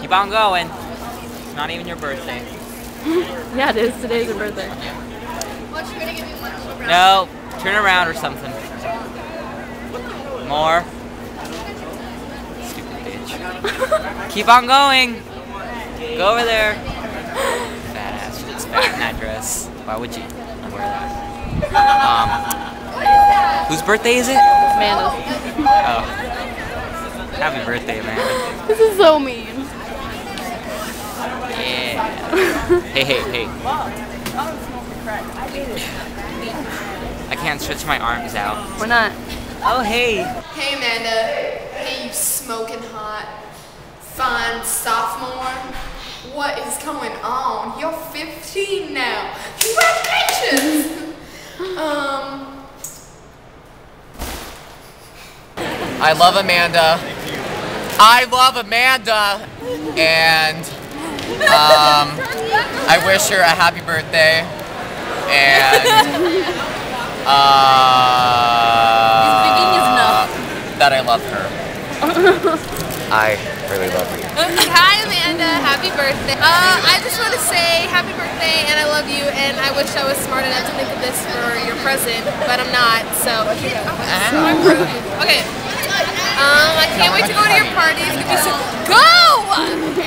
Keep on going. It's not even your birthday. Yeah, it is. Today's your birthday. No, turn around or something. More. Stupid bitch. Keep on going. Go over there. Fat ass. She looks fat in that dress. Why would you wear that? Um, whose birthday is it? Amanda's. Oh. Happy birthday, man. This is so mean. Yeah. Hey, hey, hey. I can't stretch my arms out. We're not. Oh, hey. Hey Amanda. Hey you smoking hot, fine sophomore. What is going on? You're 15 now. Congratulations. um. I love Amanda. I love Amanda. And um, I wish her a happy birthday. And uh, that I love her. I really love you. Hi Amanda. Happy birthday. Uh, I just want to say happy birthday and I love you and I wish I was smart enough to think of this for your present, but I'm not. So, so I'm proud of you. Okay. Um, I can't wait to go to your party. It's gonna be so go.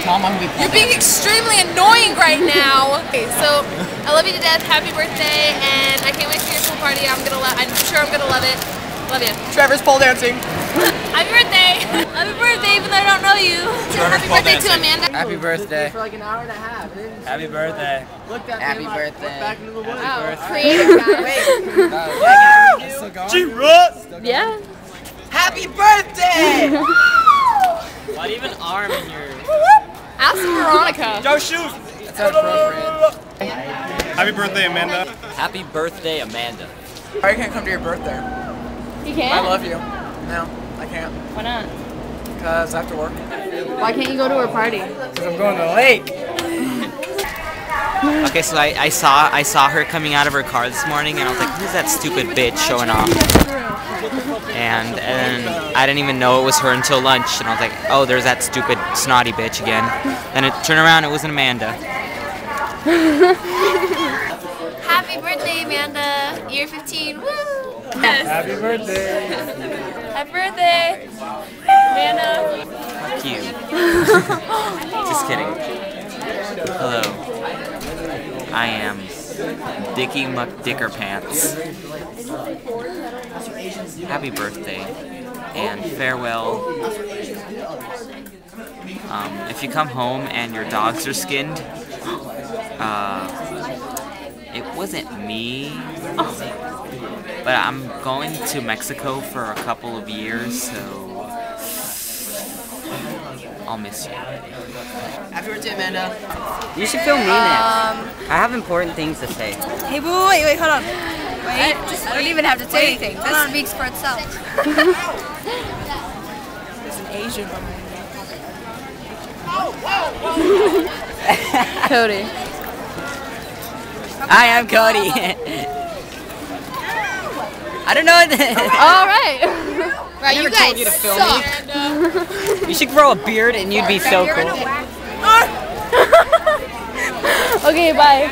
Tom, I'm gonna You're being extremely annoying right now. Okay, so I love you to death. Happy birthday, and I can't wait for your pool party. I'm gonna love. I'm sure I'm gonna love it. Love you. Trevor's pole dancing. Happy birthday. Happy birthday, even though I don't know you. Happy birthday to Amanda. Happy birthday. For like an hour and a half. and Happy birthday. Looked at Happy me birthday. Went back into the woods. Wow, creative guys. Yeah. Happy birthday! What even arm in your... Ask Veronica. No shoes. That's appropriate. Happy birthday, Amanda. Happy birthday, Amanda. I can't come to your birthday. You can't? I love you. No, I can't. Why not? Because I have to work. Why can't you go to her party? Because I'm going to the lake. Okay, so I, I saw I saw her coming out of her car this morning, and I was like, "Who's that stupid bitch showing off?" And and I didn't even know it was her until lunch, and I was like, "Oh, there's that stupid snotty bitch again." Then it turned around, it was an Amanda. Happy birthday, Amanda. You're 15. Woo! Yes. Happy birthday. Happy birthday, Amanda. Fuck you. Just kidding. Hello. I am Dicky McDickerpants. Happy birthday and farewell. Um, if you come home and your dogs are skinned, uh, it wasn't me, but I'm going to Mexico for a couple of years, so I'll miss you. Happy birthday, Amanda. You should film me next. Um, I have important things to say. Hey, wait, wait, wait, hold on. Wait, just, I don't even have to say anything. This speaks for itself. There's an Asian woman. Cody. Hi, I'm Cody. I don't know. All right. Right, you guys you to film suck. you should grow a beard and you'd be so cool. okay, bye.